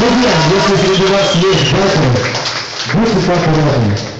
Друзья, если среди вас есть бэкеры, будьте так рядом.